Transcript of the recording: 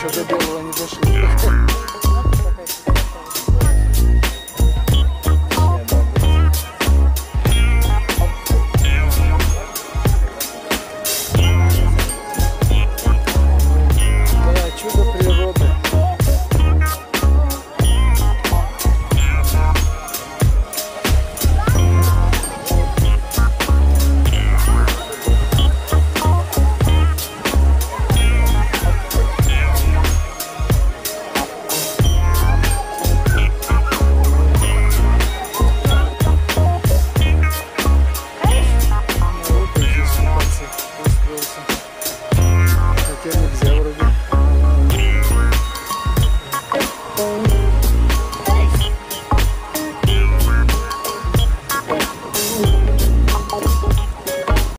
еще до белого не дошли. соперник за Евровидение.